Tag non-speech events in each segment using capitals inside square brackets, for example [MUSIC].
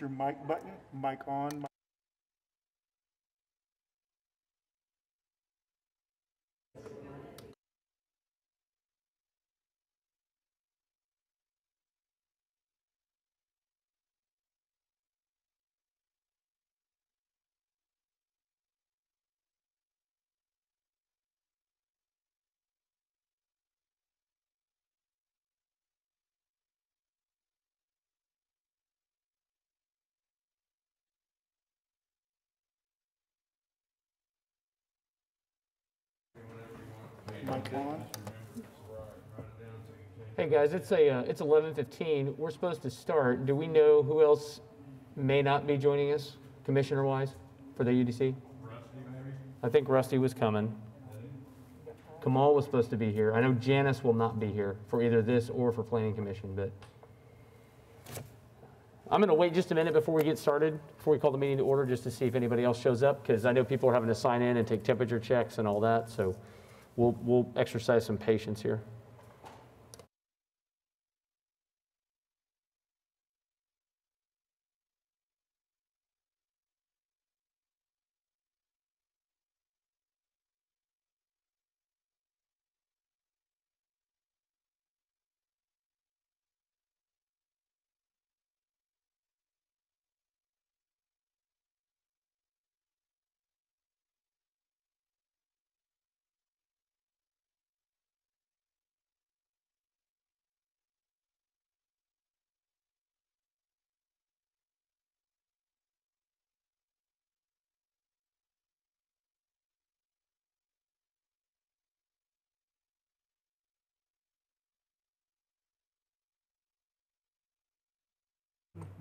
your mic button, mic on. mic- Hey, guys, it's a, uh, it's 11:15. We're supposed to start. Do we know who else may not be joining us, commissioner-wise, for the UDC? I think Rusty was coming. Kamal was supposed to be here. I know Janice will not be here for either this or for planning commission, but I'm going to wait just a minute before we get started, before we call the meeting to order, just to see if anybody else shows up, because I know people are having to sign in and take temperature checks and all that, so we'll, we'll exercise some patience here.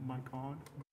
Mic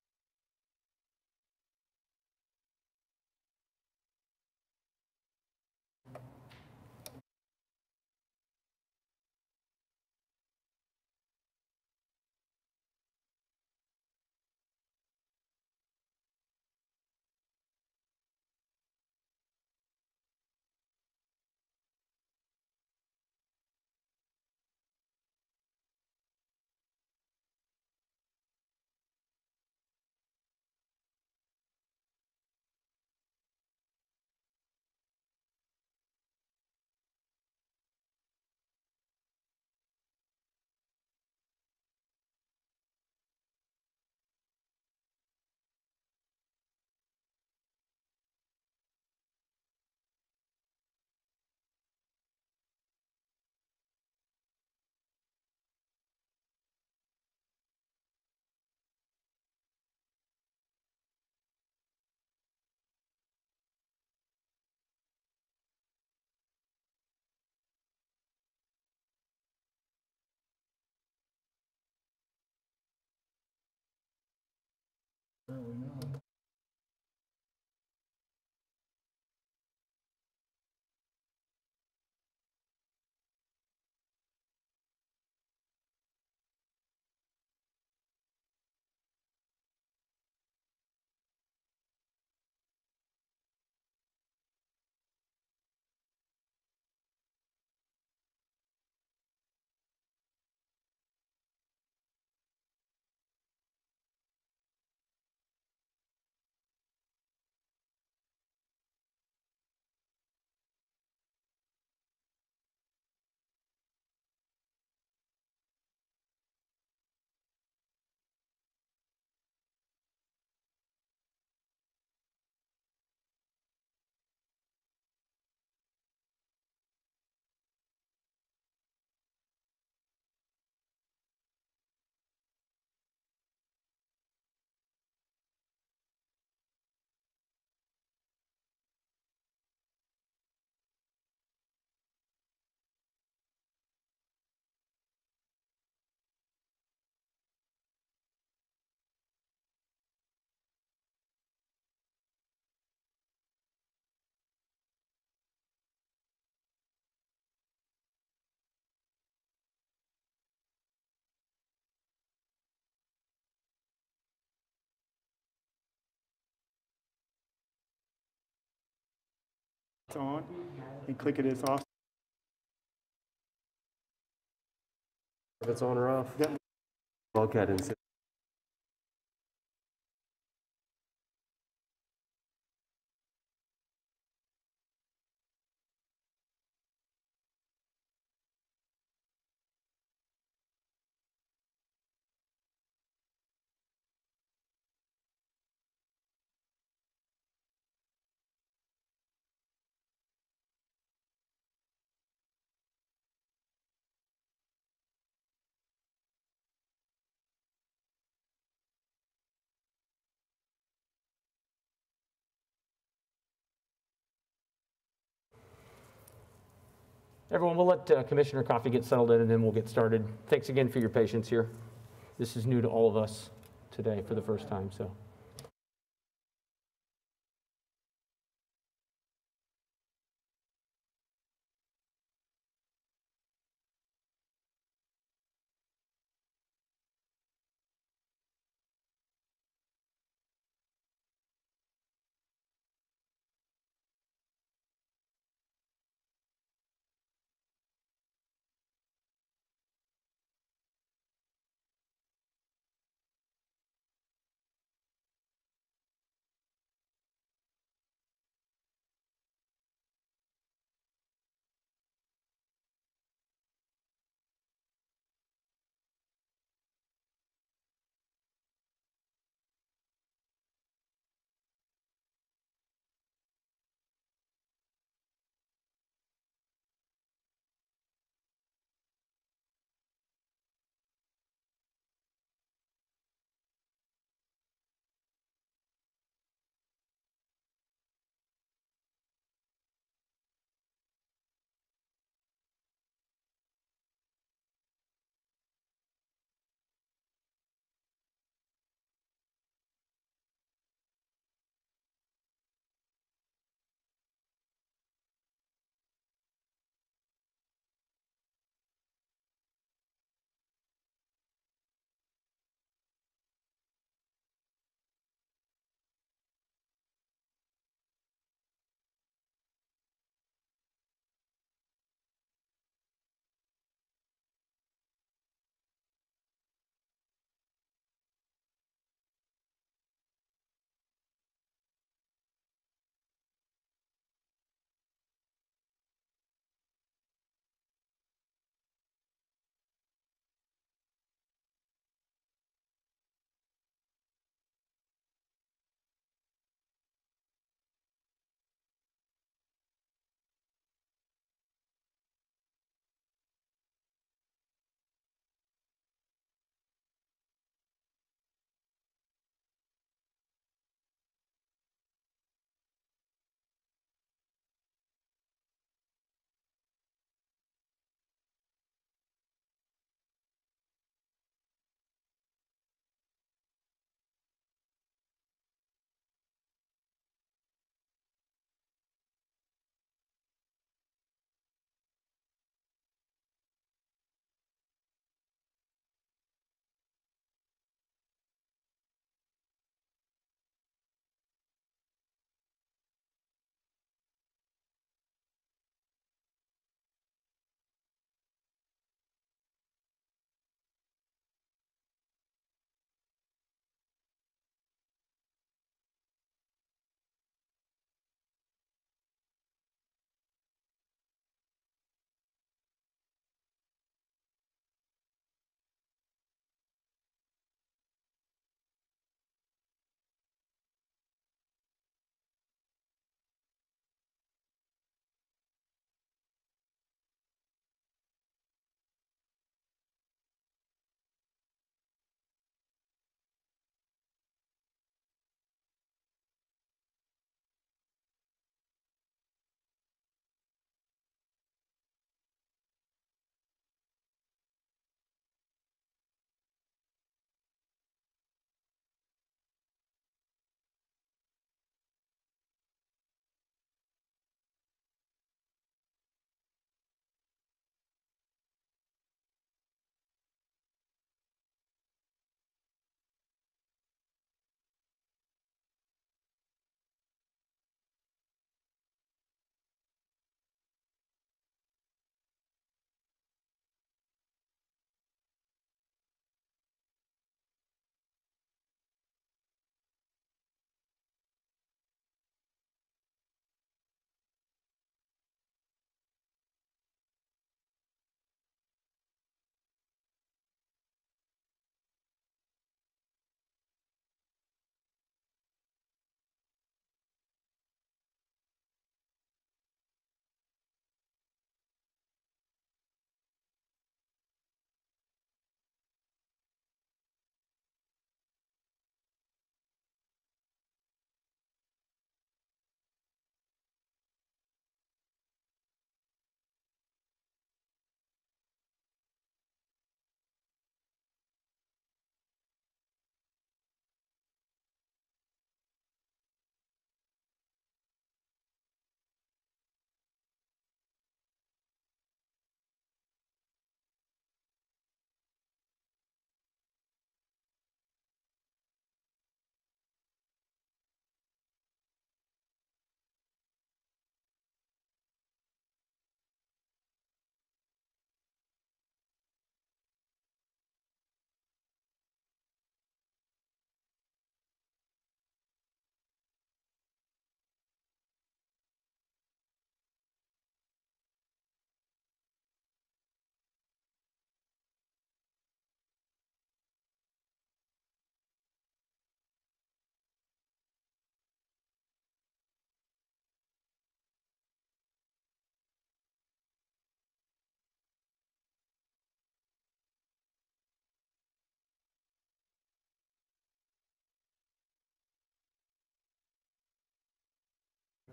on. It's on. And click it as off. If it's on or off. At it and Everyone, we'll let uh, Commissioner Coffey get settled in, and then we'll get started. Thanks again for your patience here. This is new to all of us today for the first time, so.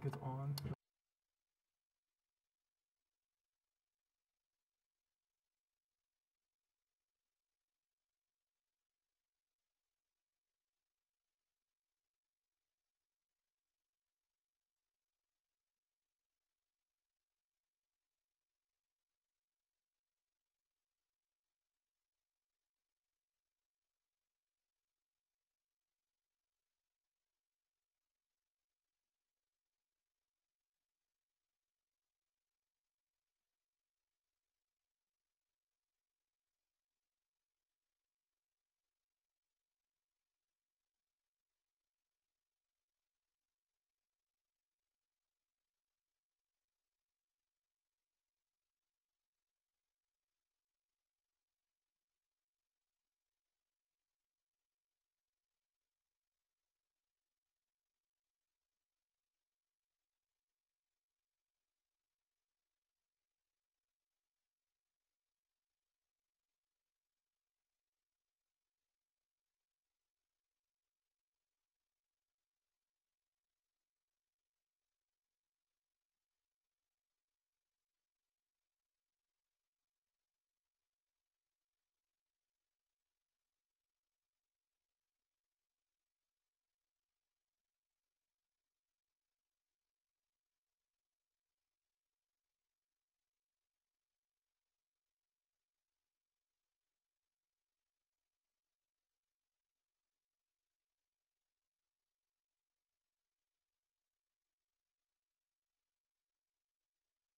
It's on.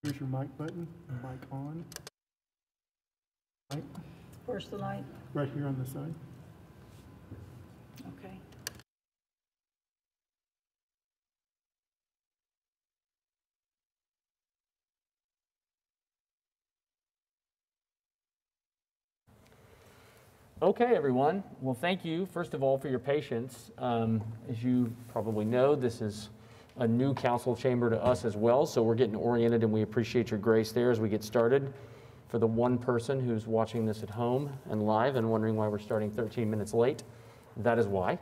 Here's your mic button, mic on. Right, Where's the light? right here on the side. Okay. Okay, everyone. Well, thank you, first of all, for your patience. Um, As you probably know, this is a new council chamber to us as well, so we're getting oriented, and we appreciate your grace there as we get started. For the one person who's watching this at home and live and wondering why we're starting 13 minutes late, that is why.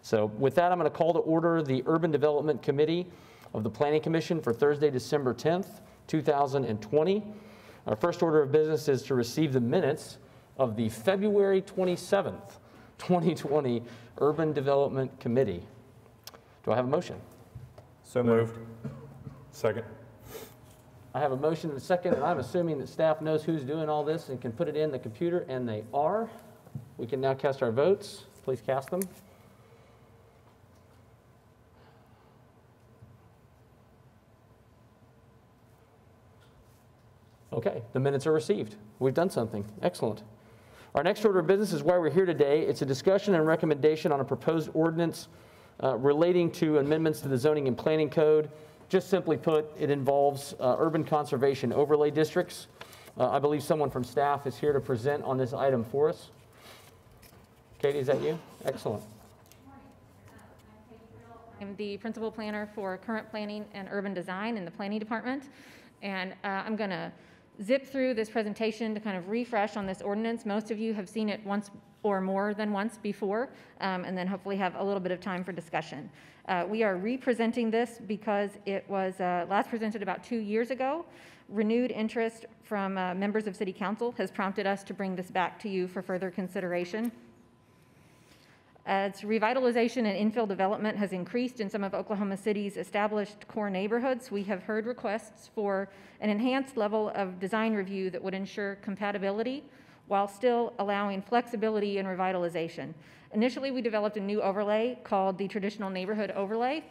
So with that, I'm going to call to order the Urban Development Committee of the Planning Commission for Thursday, December 10th, 2020. Our first order of business is to receive the minutes of the February 27th, 2020 Urban Development Committee. Do I have a motion? So moved. Second. I have a motion and a second, and I'm assuming that staff knows who's doing all this and can put it in the computer, and they are. We can now cast our votes. Please cast them. Okay, the minutes are received. We've done something. Excellent. Our next order of business is why we're here today. It's a discussion and recommendation on a proposed ordinance uh, relating to amendments to the zoning and planning code. Just simply put, it involves uh, urban conservation overlay districts. Uh, I believe someone from staff is here to present on this item for us. Katie, is that you? Excellent. I'm the principal planner for current planning and urban design in the planning department. And uh, I'm going to zip through this presentation to kind of refresh on this ordinance. Most of you have seen it once or more than once before, um, and then hopefully have a little bit of time for discussion. Uh, We are representing this because it was uh, last presented about two years ago. Renewed interest from uh, members of city council has prompted us to bring this back to you for further consideration. As revitalization and infill development has increased in some of Oklahoma City's established core neighborhoods, we have heard requests for an enhanced level of design review that would ensure compatibility while still allowing flexibility in revitalization. Initially, we developed a new overlay called the Traditional Neighborhood Overlay.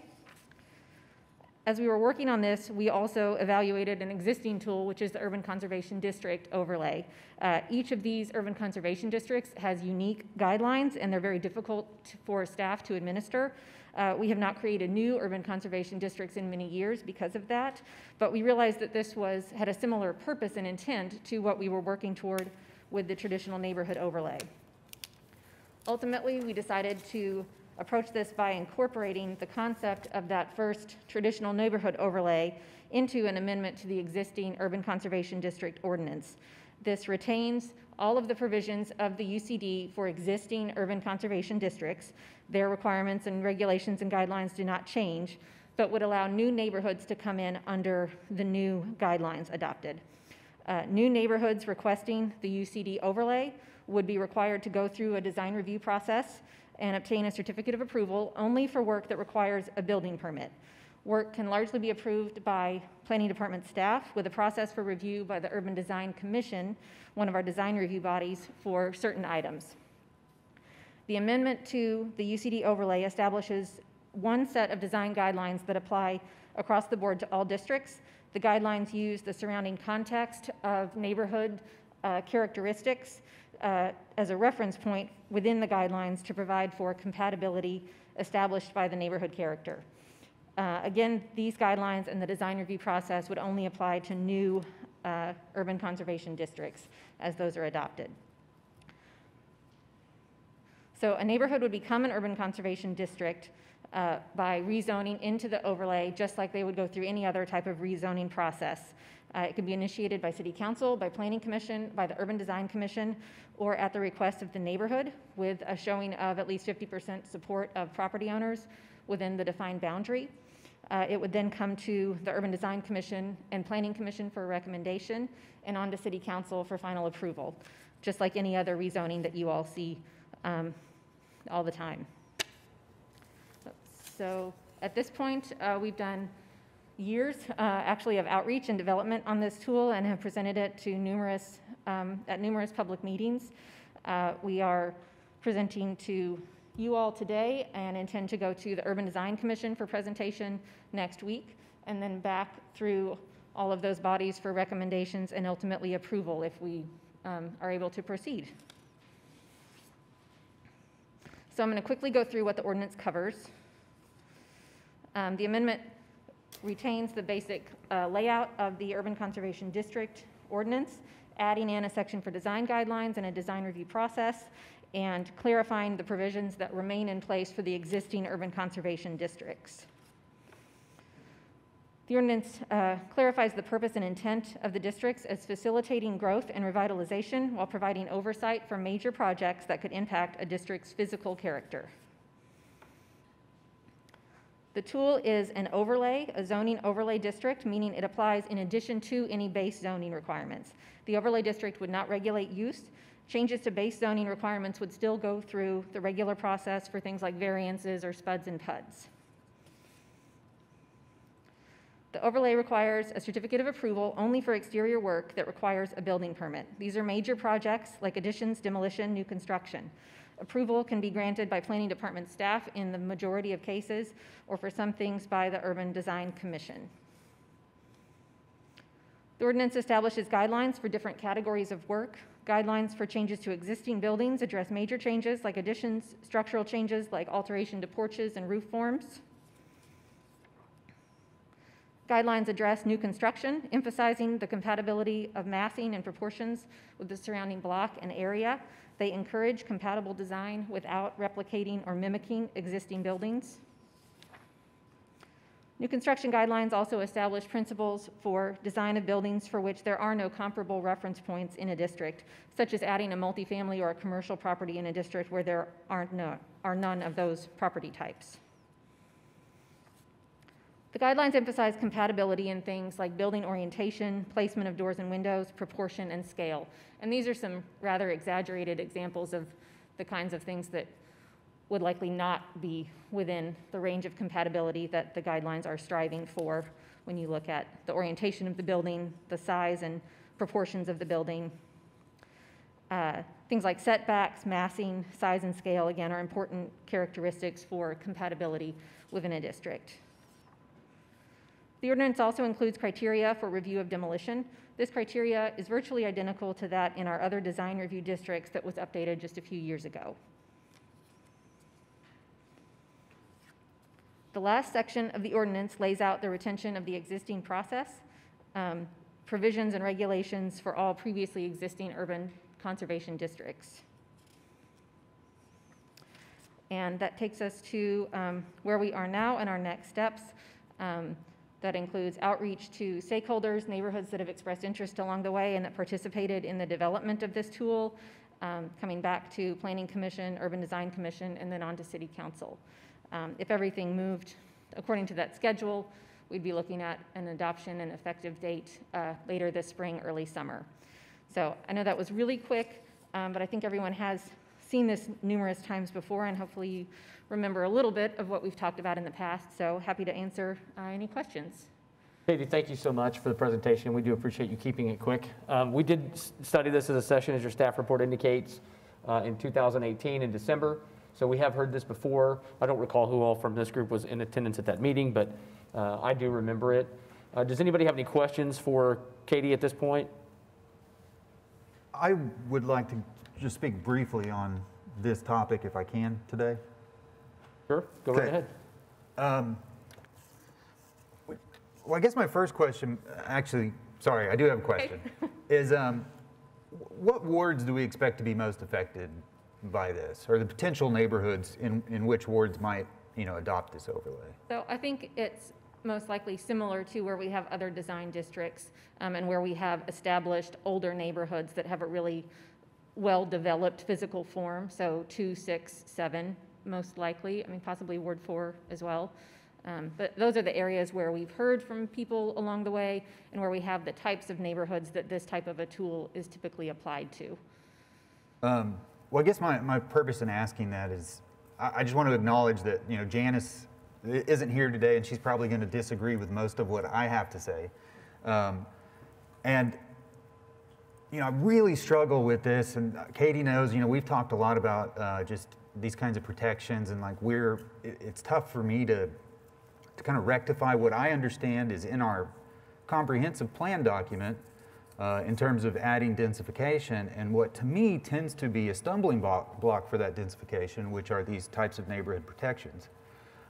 As we were working on this, we also evaluated an existing tool, which is the Urban Conservation District overlay. Uh, each of these urban conservation districts has unique guidelines, and they're very difficult for staff to administer. Uh, we have not created new urban conservation districts in many years because of that, but we realized that this was had a similar purpose and intent to what we were working toward with the traditional neighborhood overlay. Ultimately, we decided to approach this by incorporating the concept of that first traditional neighborhood overlay into an amendment to the existing urban conservation district ordinance. This retains all of the provisions of the UCD for existing urban conservation districts. Their requirements and regulations and guidelines do not change, but would allow new neighborhoods to come in under the new guidelines adopted. Uh, New neighborhoods requesting the UCD overlay would be required to go through a design review process and obtain a certificate of approval only for work that requires a building permit. Work can largely be approved by Planning Department staff with a process for review by the Urban Design Commission, one of our design review bodies, for certain items. The amendment to the UCD overlay establishes one set of design guidelines that apply across the board to all districts. The guidelines use the surrounding context of neighborhood uh, characteristics uh, as a reference point within the guidelines to provide for compatibility established by the neighborhood character. Uh, Again, these guidelines and the design review process would only apply to new uh, urban conservation districts as those are adopted. So a neighborhood would become an urban conservation district uh, by rezoning into the overlay, just like they would go through any other type of rezoning process. Uh, It could be initiated by city council, by planning commission, by the urban design commission, or at the request of the neighborhood with a showing of at least 50% support of property owners within the defined boundary. Uh, It would then come to the urban design commission and planning commission for a recommendation, and on to city council for final approval, just like any other rezoning that you all see um, all the time. So at this point, uh, we've done years, uh, actually, of outreach and development on this tool and have presented it to numerous, um, at numerous public meetings. Uh, We are presenting to you all today and intend to go to the Urban Design Commission for presentation next week, and then back through all of those bodies for recommendations and ultimately approval if we um, are able to proceed. So I'm going to quickly go through what the ordinance covers. Um, The amendment retains the basic uh, layout of the Urban Conservation District ordinance, adding in a section for design guidelines and a design review process, and clarifying the provisions that remain in place for the existing urban conservation districts. The ordinance uh, clarifies the purpose and intent of the districts as facilitating growth and revitalization while providing oversight for major projects that could impact a district's physical character. The tool is an overlay, a zoning overlay district, meaning it applies in addition to any base zoning requirements. The overlay district would not regulate use. Changes to base zoning requirements would still go through the regular process for things like variances or SPUDs and PUDs. The overlay requires a certificate of approval only for exterior work that requires a building permit. These are major projects like additions, demolition, new construction. Approval can be granted by planning department staff in the majority of cases, or for some things by the Urban Design Commission. The ordinance establishes guidelines for different categories of work. Guidelines for changes to existing buildings address major changes like additions, structural changes like alteration to porches and roof forms. Guidelines address new construction, emphasizing the compatibility of massing and proportions with the surrounding block and area. They encourage compatible design without replicating or mimicking existing buildings. New construction guidelines also establish principles for design of buildings for which there are no comparable reference points in a district, such as adding a multifamily or a commercial property in a district where there aren't no, are none of those property types. The guidelines emphasize compatibility in things like building orientation, placement of doors and windows, proportion, and scale. And these are some rather exaggerated examples of the kinds of things that would likely not be within the range of compatibility that the guidelines are striving for when you look at the orientation of the building, the size and proportions of the building. Uh, Things like setbacks, massing, size, and scale, again, are important characteristics for compatibility within a district. The ordinance also includes criteria for review of demolition. This criteria is virtually identical to that in our other design review districts that was updated just a few years ago. The last section of the ordinance lays out the retention of the existing process, um, provisions and regulations for all previously existing urban conservation districts. And that takes us to um, where we are now and our next steps. Um, That includes outreach to stakeholders, neighborhoods that have expressed interest along the way and that participated in the development of this tool, um, coming back to Planning Commission, Urban Design Commission, and then on to City Council. Um, If everything moved according to that schedule, we'd be looking at an adoption and effective date uh, later this spring, early summer. So I know that was really quick, um, but I think everyone has seen this numerous times before, and hopefully you remember a little bit of what we've talked about in the past. So happy to answer uh, any questions. Katie, thank you so much for the presentation. We do appreciate you keeping it quick. Um, We did s- study this as a session, as your staff report indicates, uh, in 2018 in December. So we have heard this before. I don't recall who all from this group was in attendance at that meeting, but uh, I do remember it. Uh, Does anybody have any questions for Katie at this point? I would like to just speak briefly on this topic if I can today. Sure, go right ahead. Um, Well, I guess my first question, actually, sorry, I do have a question, [LAUGHS] is um, what wards do we expect to be most affected by this? Or the potential neighborhoods in, in which wards might, you know, adopt this overlay? So I think it's most likely similar to where we have other design districts um, and where we have established older neighborhoods that have a really well-developed physical form, so two, six, seven, most likely, I mean, possibly Ward four as well. Um, But those are the areas where we've heard from people along the way and where we have the types of neighborhoods that this type of a tool is typically applied to. Um, Well, I guess my, my purpose in asking that is, I, I just want to acknowledge that, you know, Janice isn't here today, and she's probably going to disagree with most of what I have to say. Um, And, you know, I really struggle with this, and Katie knows, you know, we've talked a lot about uh, just these kinds of protections, and like we're, it, it's tough for me to, to kind of rectify what I understand is in our comprehensive plan document uh, in terms of adding densification, and what to me tends to be a stumbling block, block for that densification, which are these types of neighborhood protections.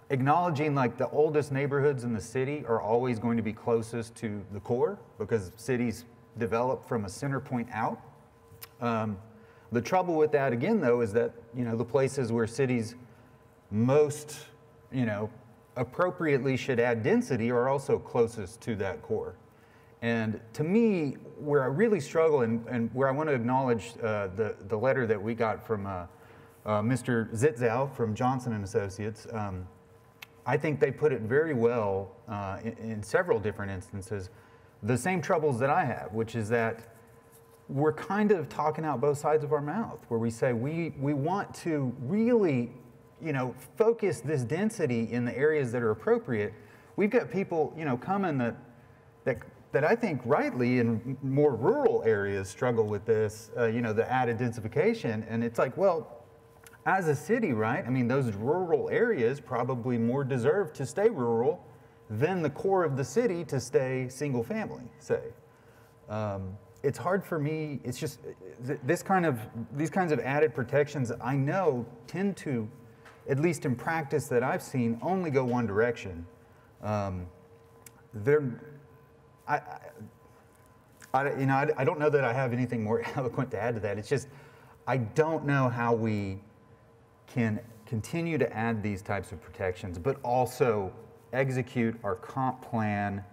Acknowledging like the oldest neighborhoods in the city are always going to be closest to the core because cities develop from a center point out. Um, the trouble with that, again, though, is that you know the places where cities most, you know, appropriately should add density are also closest to that core. And to me, where I really struggle and, and where I want to acknowledge uh, the, the letter that we got from uh, uh, Mr. Zitzow from Johnson and Associates, um, I think they put it very well uh, in, in several different instances. The same troubles that I have, which is that we're kind of talking out both sides of our mouth, where we say we, we want to really, you know, focus this density in the areas that are appropriate. We've got people, you know, coming that, that, that I think rightly in more rural areas struggle with this, uh, you know, the added densification. And it's like, well, as a city, right? I mean, those rural areas probably more deserve to stay rural than the core of the city to stay single family, say. Um, it's hard for me, it's just this kind of, these kinds of added protections I know tend to, at least in practice that I've seen, only go one direction. Um, they're, I, I, I, you know, I, I don't know that I have anything more [LAUGHS] eloquent to add to that. It's just, I don't know how we can continue to add these types of protections, but also execute our comp plan,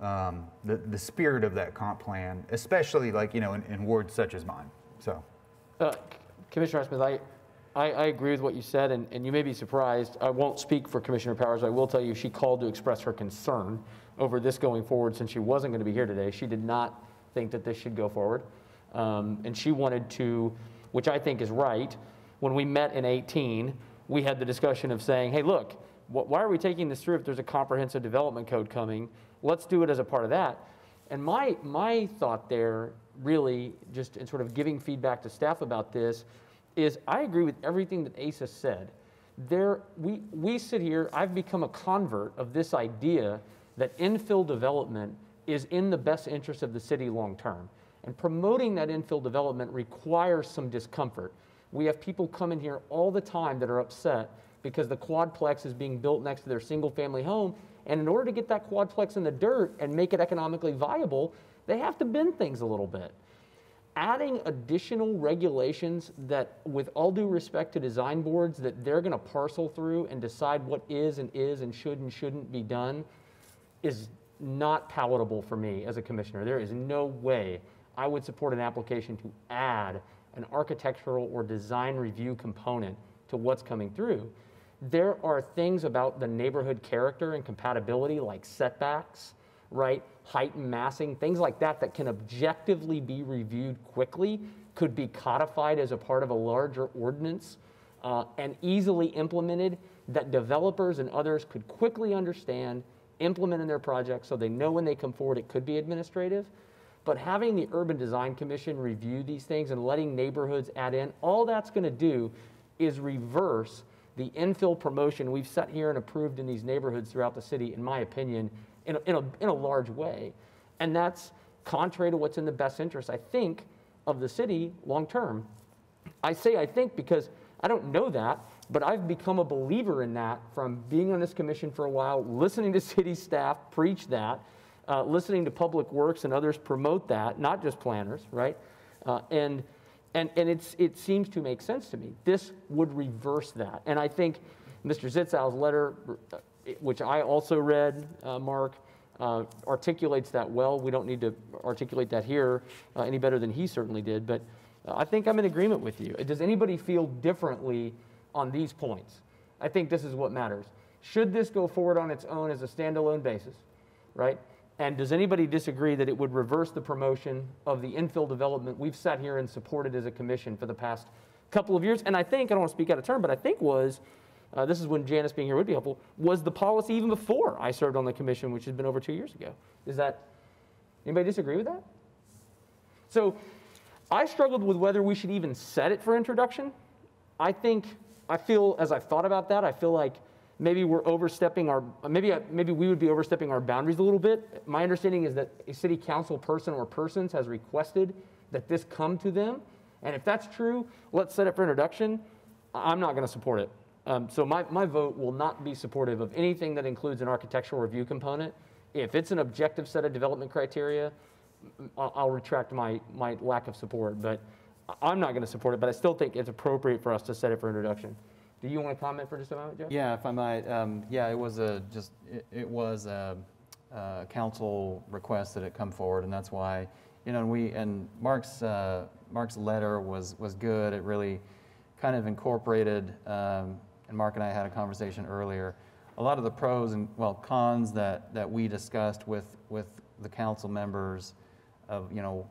um, the, the spirit of that comp plan, especially like, you know, in, in wards such as mine. So, Uh, Commissioner Smith, I, I, I agree with what you said, and, and you may be surprised. I won't speak for Commissioner Powers. but I will tell you, she called to express her concern over this going forward since she wasn't going to be here today. She did not think that this should go forward. Um, and she wanted to, which I think is right, when we met in 18, we had the discussion of saying, hey, look, why are we taking this through if there's a comprehensive development code coming? Let's do it as a part of that. And my, my thought there, really, just in sort of giving feedback to staff about this, is I agree with everything that Asa said. There, we, we sit here, I've become a convert of this idea that infill development is in the best interest of the city long term. And promoting that infill development requires some discomfort. We have people come in here all the time that are upset because the quadplex is being built next to their single family home. And in order to get that quadplex in the dirt and make it economically viable, they have to bend things a little bit. Adding additional regulations that, with all due respect to design boards, that they're going to parcel through and decide what is and is and should and shouldn't be done is not palatable for me as a commissioner. There is no way I would support an application to add an architectural or design review component to what's coming through. There are things about the neighborhood character and compatibility, like setbacks, right? Height and massing, things like that, that can objectively be reviewed quickly, could be codified as a part of a larger ordinance uh, and easily implemented that developers and others could quickly understand, implement in their projects so they know when they come forward it could be administrative. But having the Urban Design Commission review these things and letting neighborhoods add in, all that's going to do is reverse the infill promotion we've set here and approved in these neighborhoods throughout the city, in my opinion, in a, in a, in a large way. And that's contrary to what's in the best interest, I think, of the city long term. I say I think because I don't know that, but I've become a believer in that from being on this commission for a while, listening to [LAUGHS] city staff preach that, uh, listening to Public Works and others promote that, not just planners, right? Uh, and and, and it seems to make sense to me. This would reverse that. And I think Mr. Zitzow's letter, uh, which I also read, uh, Mark, uh, articulates that well. We don't need to articulate that here uh, any better than he certainly did. But uh, I think I'm in agreement with you. Does anybody feel differently on these points? I think this is what matters. Should this go forward on its own as a standalone basis, right? And does anybody disagree that it would reverse the promotion of the infill development we've sat here and supported as a commission for the past couple of years? And I think, I don't want to speak out of turn, but I think was, uh, this is when Janice being here would be helpful, was the policy even before I served on the commission, which has been over two years ago. Is that, anybody disagree with that? So I struggled with whether we should even set it for introduction. I think, I feel, as I've thought about that, I feel like maybe we're overstepping our, maybe, maybe we would be overstepping our boundaries a little bit. My understanding is that a city council person or persons has requested that this come to them. And if that's true, let's set it for introduction. I'm not going to support it. Um, so my, my vote will not be supportive of anything that includes an architectural review component. If it's an objective set of development criteria, I'll, I'll retract my, my lack of support. But I'm not going to support it, but I still think it's appropriate for us to set it for introduction. Do you want to comment for just a moment, Joe? Yeah, if I might, um, yeah, it was a, just, it, it was a, a council request that it come forward, and that's why, you know, and we, and Mark's, uh, Mark's letter was, was good. It really kind of incorporated, um, and Mark and I had a conversation earlier, a lot of the pros and, well, cons that, that we discussed with, with the council members of, you know,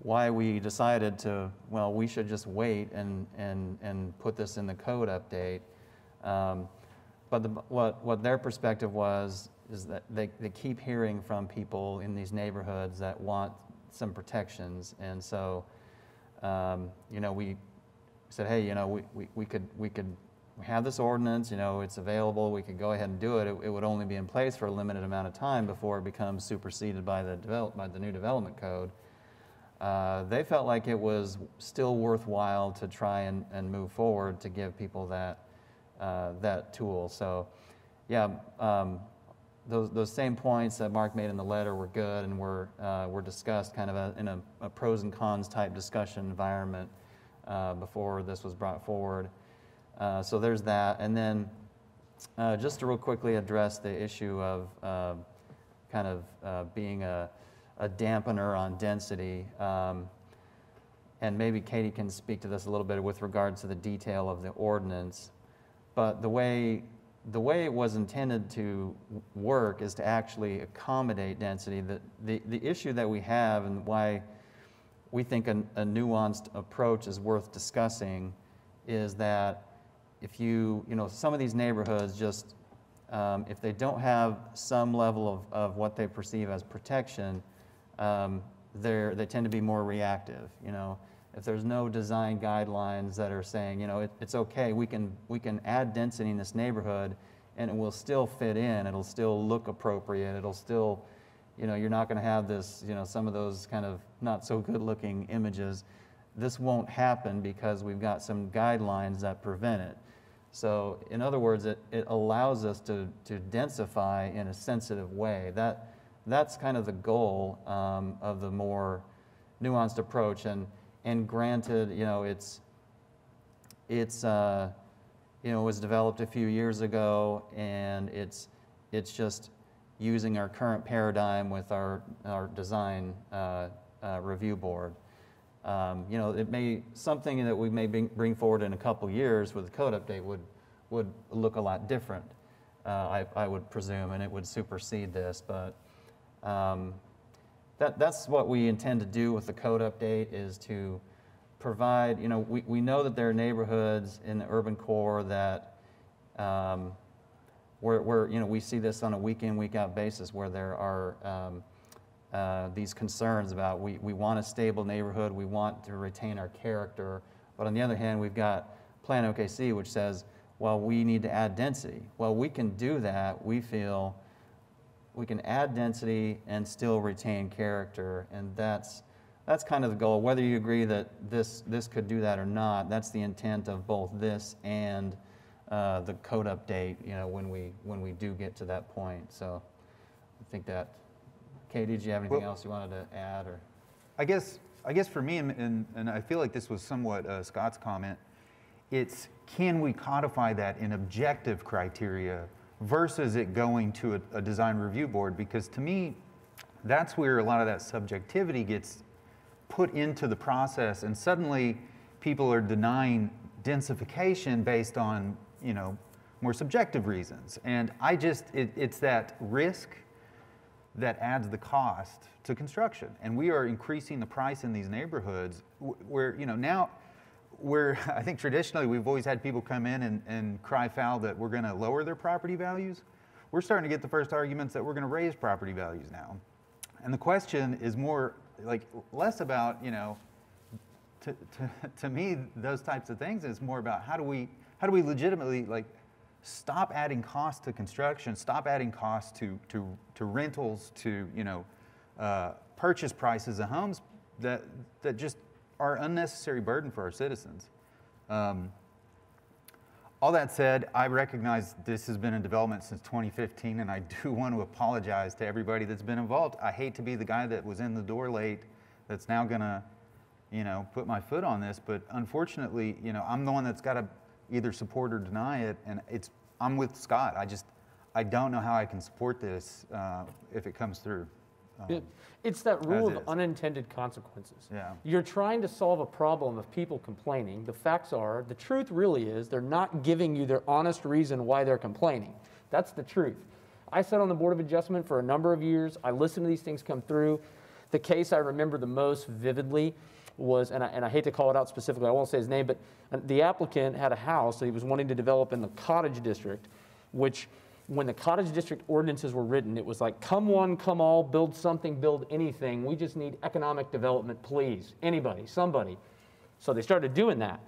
why we decided to, well, we should just wait and, and, and put this in the code update. Um, but the, what, what their perspective was is that they, they keep hearing from people in these neighborhoods that want some protections. And so, um, you know, we said, hey, you know, we, we, we could, we could have this ordinance, you know, it's available, we could go ahead and do it. it. It would only be in place for a limited amount of time before it becomes superseded by the, develop, by the new development code. Uh, they felt like it was still worthwhile to try and, and move forward to give people that, uh, that tool. So, yeah, um, those, those same points that Mark made in the letter were good and were, uh, were discussed kind of a, in a, a, pros and cons type discussion environment uh, before this was brought forward. Uh, so there's that. And then just to real quickly address the issue of kind of being a, a dampener on density. Um, and maybe Katie can speak to this a little bit with regards to the detail of the ordinance. But the way, the way it was intended to work is to actually accommodate density. The, the, the issue that we have and why we think a, a nuanced approach is worth discussing is that if you, you know, some of these neighborhoods just, um, if they don't have some level of, of what they perceive as protection, um, they tend to be more reactive. You know, if there's no design guidelines that are saying, you know, it, it's okay, we can, we can add density in this neighborhood and it will still fit in, it'll still look appropriate, it'll still, you know, you're not going to have this, you know, some of those kind of not so good looking images. This won't happen because we've got some guidelines that prevent it. So, in other words, it, it allows us to, to densify in a sensitive way. That, that's kind of the goal um, of the more nuanced approach. And, and granted, you know, it's, it's uh, you know, was developed a few years ago, and it's, it's just using our current paradigm with our, our design uh, uh, review board. Um, you know, it may, something that we may bring, forward in a couple years with the code update would, would look a lot different, uh, I, I would presume, and it would supersede this, but um, that, that's what we intend to do with the code update is to provide, you know, we, we know that there are neighborhoods in the urban core that, um, where, where, you know, we see this on a week in, week out basis where there are um, uh, these concerns about we, we want a stable neighborhood, we want to retain our character, but on the other hand, we've got Plan OKC, which says, well, we need to add density. Well, we can do that, we feel, we can add density and still retain character, and that's, that's kind of the goal. Whether you agree that this, this could do that or not, that's the intent of both this and uh, the code update, you know, when we, when we do get to that point. So I think that, Katie, did you have anything Well- else you wanted to add, or? I guess, I guess for me, and, and, and I feel like this was somewhat uh, Scott's comment, it's can we codify that in objective criteria versus it going to a, a design review board? Because to me, that's where a lot of that subjectivity gets put into the process, and suddenly people are denying densification based on, you know, more subjective reasons. And I just, it, it's that risk that adds the cost to construction. And we are increasing the price in these neighborhoods where, you know, now, where [LAUGHS] I think traditionally we've always had people come in and, and cry foul that we're going to lower their property values. We're starting to get the first arguments that we're going to raise property values now. And the question is more like less about, you know, to, to, [LAUGHS] to me, those types of things is more about how do we, how do we legitimately like stop adding cost to construction, stop adding cost to, to, to rentals, to, you know, uh, purchase prices of homes that, that just are unnecessary burden for our citizens. Um, all that said, I recognize this has been in development since 2015, and I do [LAUGHS] want to apologize to everybody that's been involved. I hate to be the guy that was in the door late that's now going to, you know, put my foot on this, but unfortunately, you know, I'm the one that's got to either support or deny it, and it's, I'm with Scott. I just, I don't know how I can support this uh, if it comes through. Um, It- It's that rule of is. unintended consequences. Yeah. You're trying to solve a problem of people complaining. The facts are, the truth really is, they're not giving you their honest reason why they're complaining. That's the truth. I sat on the Board of Adjustment for a number of years. I listened to these things come through. The case I remember the most vividly was, and I, and I hate to call it out specifically, I won't say his name, but uh, the applicant had a house that he was wanting to develop in the cottage district, which when the cottage district ordinances were written, it was like, come one, come all, build something, build anything. We just need economic development, please. Anybody, somebody. So they started doing that.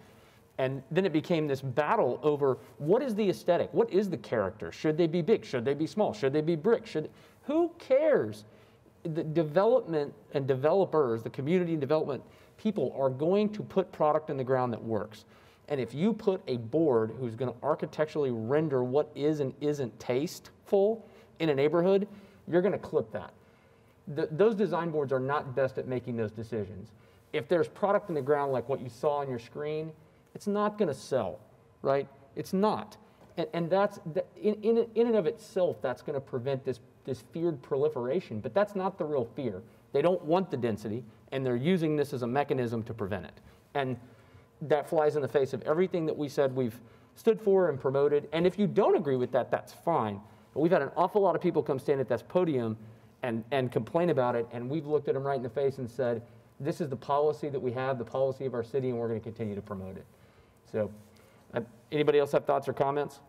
And then it became this battle over what is the aesthetic? What is the character? Should they be big? Should they be small? Should they be brick? Should who cares? The development and developers, the community and development people are going to put product in the ground that works. And if you put a board who's going to architecturally render what is and isn't tasteful in a neighborhood, you're going to clip that. Th- those design boards are not best at making those decisions. If there's product in the ground like what you saw on your screen, it's not going to sell, right? It's not. And, and that's, that- in, in, in and of itself, that's going to prevent this, this feared proliferation, but that's not the real fear. They don't want the density, and they're using this as a mechanism to prevent it. And that flies in the face of everything that we said we've stood for and promoted. And if you don't agree with that, that's fine. But we've had an awful lot of people come stand at this podium and, and complain about it, and we've looked at them right in the face and said, this is the policy that we have, the policy of our city, and we're going to continue to promote it. So, uh, anybody else have thoughts or comments?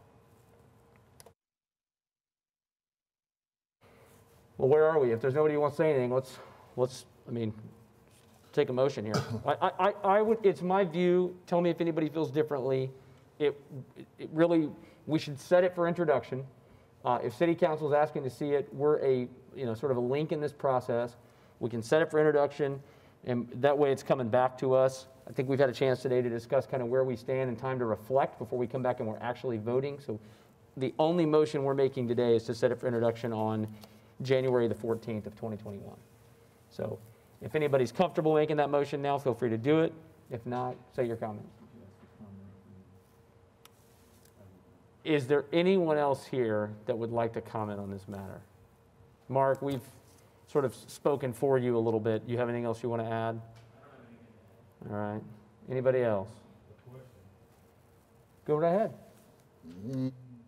Well, where are we? If there's nobody who wants to say anything, let's, let's, I mean, take a motion here. [COUGHS] I, I, I- would, it's my view, tell me if anybody feels differently. It, it really, we should set it for introduction. Uh, if city council is asking to see it, we're a, you know, sort of a link in this process. We can set it for introduction, and that way it's coming back to us. I think we've had a chance today to discuss kind of where we stand and time to reflect before we come back and we're actually voting. So the only motion we're making today is to set it for introduction on January the 14th of 2021. So if anybody's comfortable making that motion now, feel free to do it. If not, say your comments. Is there anyone else here that would like to comment on this matter? Mark, we've sort of spoken for you a little bit. You have anything else you want to add? All right. Anybody else? Go right ahead.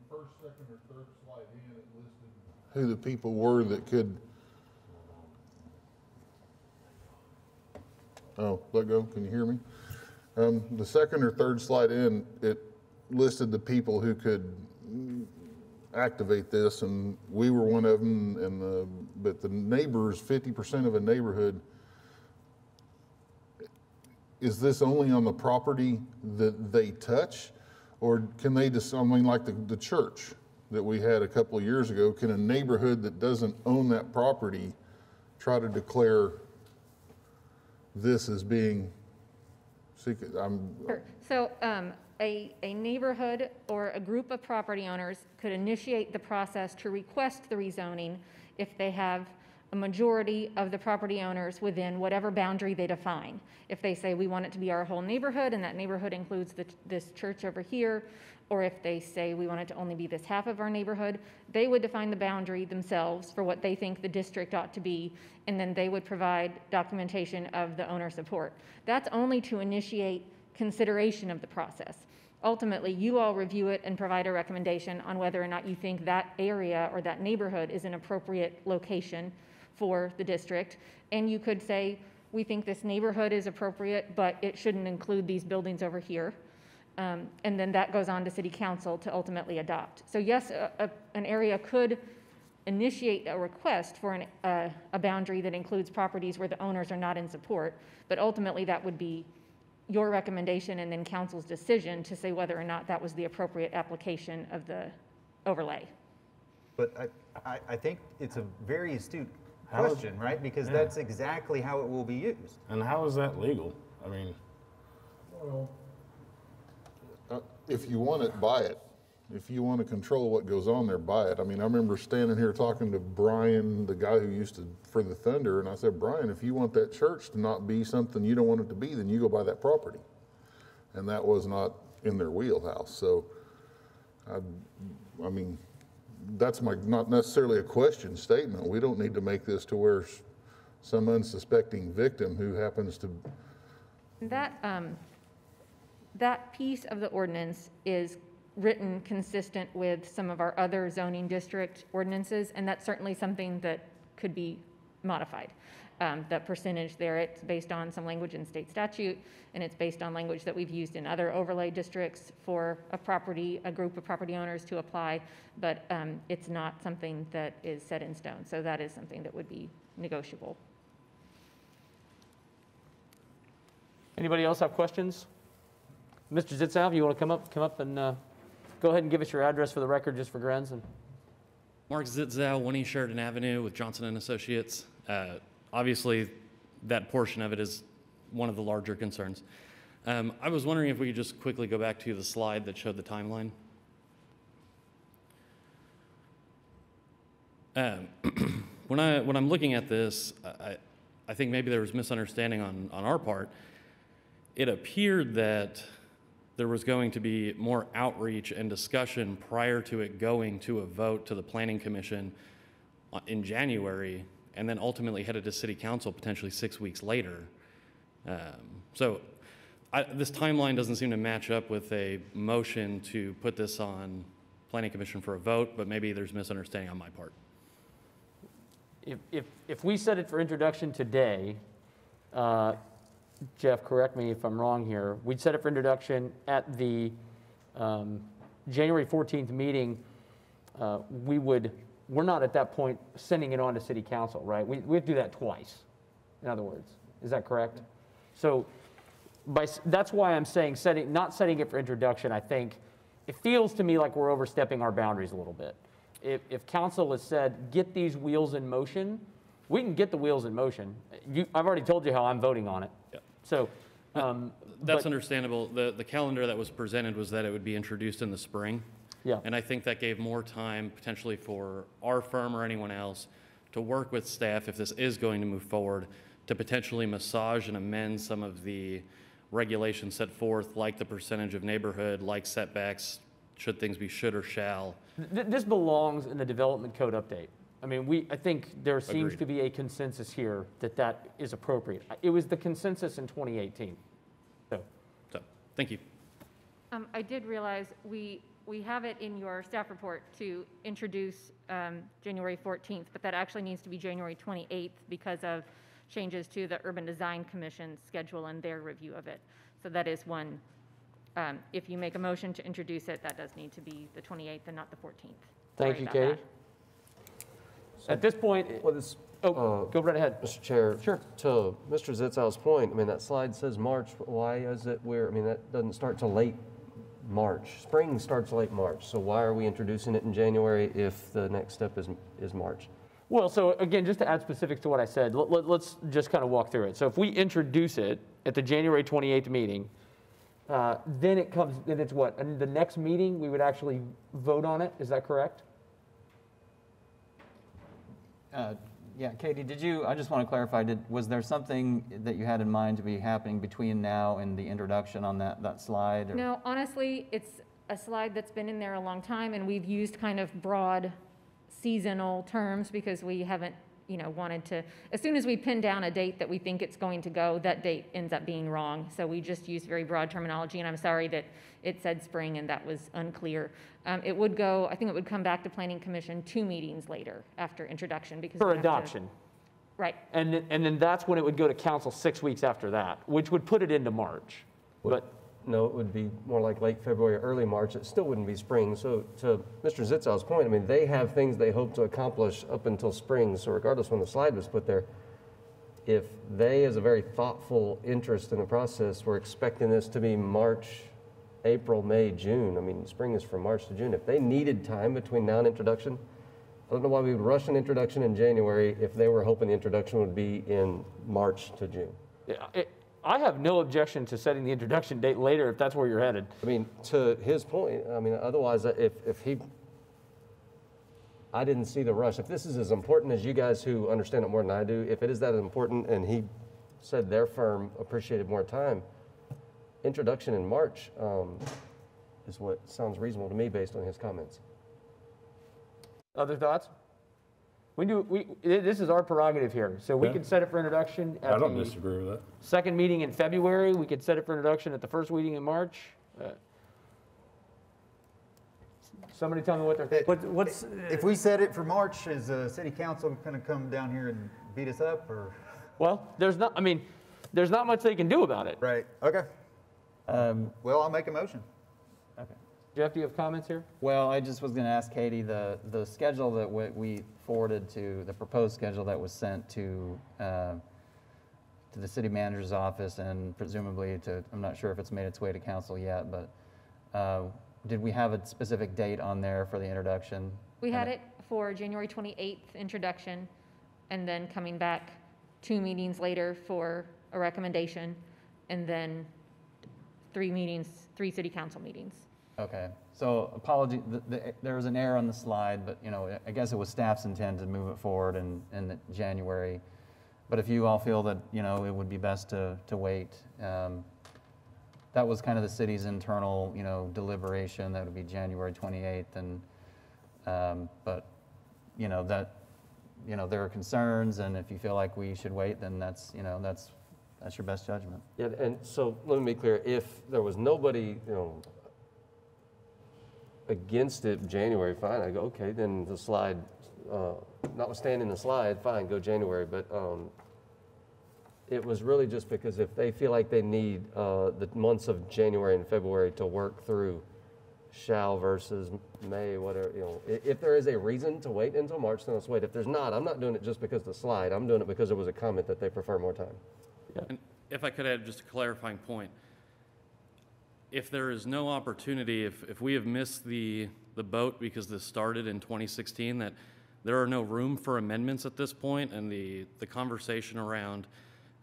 first, second, or third slide in, it listed who the people were that could. Oh, let go, can you hear me? Um, the second or third slide in, it listed the people who could activate this, and we were one of them, and the, but the neighbors, fifty percent of a neighborhood, is this only on the property that they touch? Or can they just, I mean, like the, the church that we had a couple of years ago, can a neighborhood that doesn't own that property try to declare this as being secret? I'm, Sure. So um, a, a neighborhood or a group of property owners could initiate the process to request the rezoning if they have a majority of the property owners within whatever boundary they define. If they say, we want it to be our whole neighborhood, and that neighborhood includes the, this church over here, or if they say, we want it to only be this half of our neighborhood, they would define the boundary themselves for what they think the district ought to be, and then they would provide documentation of the owner support. That's only to initiate consideration of the process. Ultimately, you all review it and provide a recommendation on whether or not you think that area or that neighborhood is an appropriate location for the district. And you could say, we think this neighborhood is appropriate, but it shouldn't include these buildings over here. Um, And then that goes on to city council to ultimately adopt. So yes, a- a- an area could initiate a request for an, uh, a boundary that includes properties where the owners are not in support, but ultimately that would be your recommendation and then council's decision to say whether or not that was the appropriate application of the overlay. But I, I, I think it's a very astute How is- question, right? Because Yeah. that's exactly how it will be used. And how is that legal? I mean, well, if you want it, buy it. If you want to control what goes on there, buy it. I mean, I remember standing here talking to Brian, the guy who used to, for the Thunder, and I said, Brian, if you want that church to not be something you don't want it to be, then you go buy that property. And that was not in their wheelhouse, so, I, I mean, that's my, not necessarily a question statement. We don't need to make this to where some unsuspecting victim who happens to That, um, that piece of the ordinance is written consistent with some of our other zoning district ordinances, and that's certainly something that could be modified. Um, That percentage there, it's based on some language in state statute, and it's based on language that we've used in other overlay districts for a property, a group of property owners to apply, but um, it's not something that is set in stone, so that is something that would be negotiable. Anybody else have questions? Mr. Zitzow, you want to come up, come up and uh, go ahead and give us your address for the record, just for Grenz? and- Mark Zitzow, 1 East Sheridan Avenue with Johnson and Associates. Uh, Obviously, that portion of it is one of the larger concerns. Um, I was wondering if we could just quickly go back to the slide that showed the timeline. Um, [CLEARS THROAT] When I, when I'm looking at this, I, I think maybe there was misunderstanding on, on our part. It appeared that there was going to be more outreach and discussion prior to it going to a vote to the planning commission in January, and then ultimately headed to city council potentially six weeks later. Um, So I, this timeline doesn't seem to match up with a motion to put this on planning commission for a vote, but maybe there's misunderstanding on my part. If, if, if we set it for introduction today, uh, Jeff, correct me if I'm wrong here, we'd set it for introduction at the um, January 14th meeting, uh, we would, we're not at that point sending it on to city council, right? We, we have to do that twice, in other words. Is that correct? So by, that's why I'm saying setting, not setting it for introduction, I think, it feels to me like we're overstepping our boundaries a little bit. If, if council has said, get these wheels in motion, we can get the wheels in motion. You, I've already told you how I'm voting on it. So, um, That's but- understandable. The, the calendar that was presented was that it would be introduced in the spring. Yeah. And I think that gave more time potentially for our firm or anyone else to work with staff if this is going to move forward, to potentially massage and amend some of the regulations set forth, like the percentage of neighborhood, like setbacks, should things be should or shall. Th- This belongs in the development code update. I mean, we, I think there seems Agreed. to be a consensus here that that is appropriate. It was the consensus in 2018. So, So, thank you. Um, I did realize we, we have it in your staff report to introduce um, January 14th, but that actually needs to be January 28th because of changes to the Urban Design Commission's schedule and their review of it. So that is one, um, if you make a motion to introduce it, that does need to be the 28th and not the 14th. Thank Sorry you, about Katie. that. At this point, Well, this, oh, uh, go right ahead. Mr. Chair. Sure. To Mr. Zitzow's point, I mean, that slide says March. Why is it where, I mean, that doesn't start till late March. Spring starts late March. So why are we introducing it in January if the next step is, is March? Well, so again, just to add specifics to what I said, let, let, us just kind of walk through it. So if we introduce it at the January 28th meeting, uh, then it comes, then it's what? And the next meeting, we would actually vote on it? Is that correct? Uh, Yeah, Katie, did you, I just want to clarify, did, was there something that you had in mind to be happening between now and the introduction on that, that slide? or- No, honestly, it's a slide that's been in there a long time, and we've used kind of broad seasonal terms because we haven't, you know, wanted to, as soon as we pin down a date that we think it's going to go, that date ends up being wrong. So we just use very broad terminology, and I'm sorry that it said spring and that was unclear. Um, It would go, I think it would come back to Planning Commission two meetings later after introduction because. For we have to- adoption. Right. And, and then that's when it would go to council six weeks after that, which would put it into March. But, No, it would be more like late February, early March. It still wouldn't be spring. So to Mr. Zitzow's point, I mean, they have things they hope to accomplish up until spring. So regardless when the slide was put there, if they, as a very thoughtful interest in the process, were expecting this to be March, April, May, June, I mean, spring is from March to June. If they needed time between now and introduction, I don't know why we would rush an introduction in January if they were hoping the introduction would be in March to June. yeah, it- I have no objection to setting the introduction date later if that's where you're headed. I mean, to his point, I mean, otherwise, if, if he, I didn't see the rush. If this is as important as you guys who understand it more than I do, if it is that important and he said their firm appreciated more time, introduction in March um, is what sounds reasonable to me based on his comments. Other thoughts? We do, we, this is our prerogative here, so we Yeah. could set it for introduction I don't the disagree with that. second meeting in February, we could set it for introduction at the first meeting in March. Uh, Somebody tell me what they're, What- what's, if we set it for March, is the city council gonna come down here and beat us up, or? well, there's not, I mean, there's not much they can do about it. Right, okay. Um, Well, I'll make a motion. Okay. Jeff, do you have comments here? Well, I just was going to ask Katie, the, the schedule that we- we forwarded to, the proposed schedule that was sent to, uh, to the city manager's office and presumably to, I'm not sure if it's made its way to council yet, but uh, did we have a specific date on there for the introduction? We had it for January 28th introduction, and then coming back two meetings later for a recommendation, and then three meetings, three city council meetings. Okay, so apology, th- th- there was an error on the slide, but, you know, I guess it was staff's intent to move it forward in, in January. But if you all feel that, you know, it would be best to, to wait, um, that was kind of the city's internal, you know, deliberation, that would be January 28th, and, um, but, you know, that, you know, there are concerns, and if you feel like we should wait, then that's, you know, that's, that's your best judgment. Yeah, and so let me be clear, if there was nobody, you know, against it January, fine, I go, okay, then the slide, uh, notwithstanding the slide, fine, go January, but um, it was really just because if they feel like they need uh, the months of January and February to work through shall versus may, whatever, you know, if there is a reason to wait until March, then let's wait. If there's not, I'm not doing it just because of the slide, I'm doing it because there was a comment that they prefer more time. And if I could add just a clarifying point, if there is no opportunity, if, if we have missed the, the boat because this started in 2016, that there are no room for amendments at this point, and the, the conversation around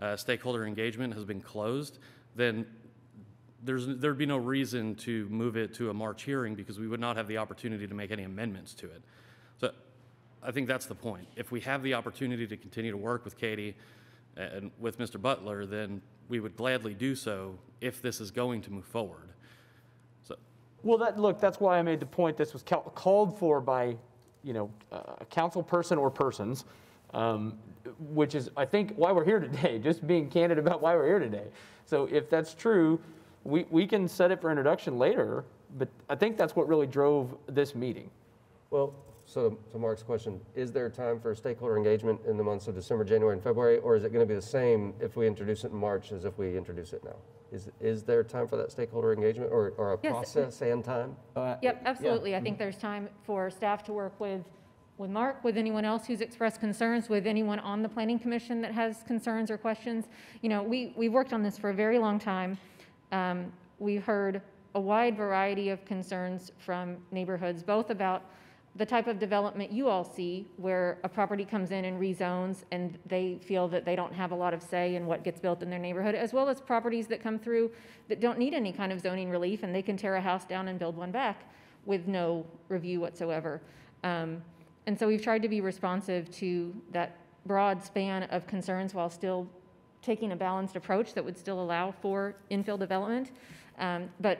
uh, stakeholder engagement has been closed, then there's, there'd be no reason to move it to a March hearing because we would not have the opportunity to make any amendments to it. So I think that's the point. If we have the opportunity to continue to work with Katie and with Mr. Butler, then we would gladly do so if this is going to move forward. So, Well, that, look, that's why I made the point, this was cal- called for by, you know, a council person or persons, um, which is, I think, why we're here today, [LAUGHS] just being candid about why we're here today. So if that's true, We, we can set it for introduction later, but I think that's what really drove this meeting. Well, so to Mark's question, is there time for stakeholder engagement in the months of December, January, and February? Or is it going to be the same if we introduce it in March as if we introduce it now? Is, is there time for that stakeholder engagement or, or a Yes. process and time? Yep, absolutely. I think there's time for staff to work with, with Mark, with anyone else who's expressed concerns, with anyone on the planning commission that has concerns or questions. You know, we, we've worked on this for a very long time. Um, We've heard a wide variety of concerns from neighborhoods, both about the type of development you all see, where a property comes in and rezones, and they feel that they don't have a lot of say in what gets built in their neighborhood, as well as properties that come through that don't need any kind of zoning relief, and they can tear a house down and build one back with no review whatsoever. Um, And so we've tried to be responsive to that broad span of concerns while still taking a balanced approach that would still allow for infill development. Um, But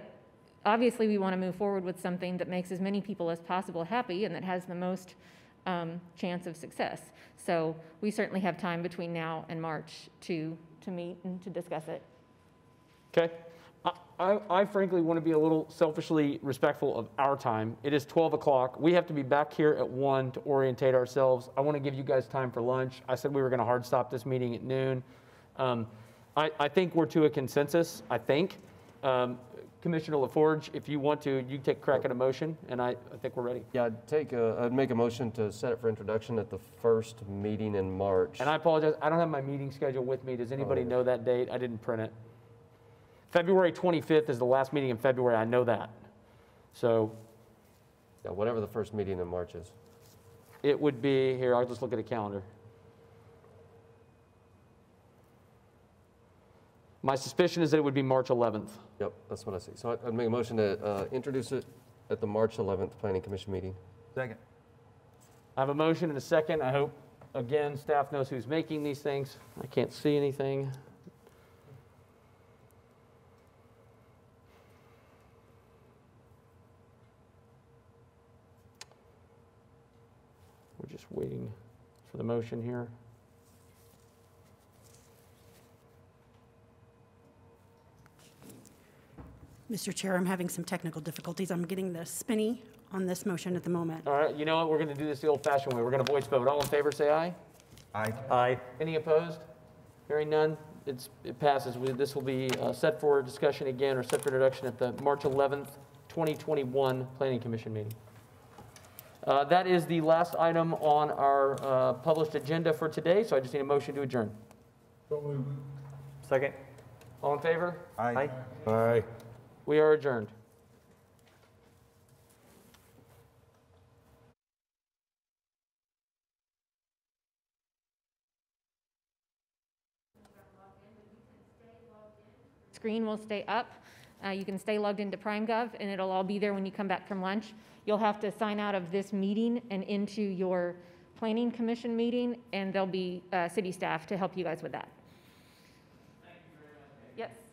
obviously, we want to move forward with something that makes as many people as possible happy and that has the most um, chance of success. So we certainly have time between now and March to, to meet and to discuss it. Okay? I- I, frankly want to be a little selfishly respectful of our time. It is 12 o'clock. We have to be back here at 1 to orientate ourselves. I want to give you guys time for lunch. I said we were going to hard stop this meeting at noon. Um, I, I think we're to a consensus, I think. Um, Commissioner LaForge, if you want to, you take a crack at a motion, and I, I think we're ready. Yeah, I'd take, a- I'd make a motion to set it for introduction at the first meeting in March. And I apologize, I don't have my meeting schedule with me. Does anybody oh. know that date? I didn't print it. February 25th is the last meeting in February, I know that. So Yeah, whatever the first meeting in March is. it would be, here, I'll just look at a calendar. My suspicion is that it would be March 11th. Yep, that's what I see. So I'd- I'd make a motion to uh, introduce it at the March 11th Planning Commission meeting. Second. I have a motion and a second. I hope, again, staff knows who's making these things. I can't see anything. We're just waiting for the motion here. Mr. Chair, I'm having some technical difficulties. I'm getting the spinny on this motion at the moment. All right, you know what? We're going to do this the old-fashioned way. We're going to voice vote. All in favor, say aye. Aye. Aye. Any opposed? Hearing none, it's, it passes. We- This will be uh, set for discussion again, or set for introduction at the March 11th, 2021 Planning Commission meeting. Uh, That is the last item on our uh, published agenda for today, so I just need a motion to adjourn. Second. All in favor? Aye. Aye. We are adjourned. Screen will stay up. Uh, You can stay logged into PrimeGov, and it'll all be there when you come back from lunch. You'll have to sign out of this meeting and into your Planning Commission meeting, and there'll be uh, city staff to help you guys with that. Yes.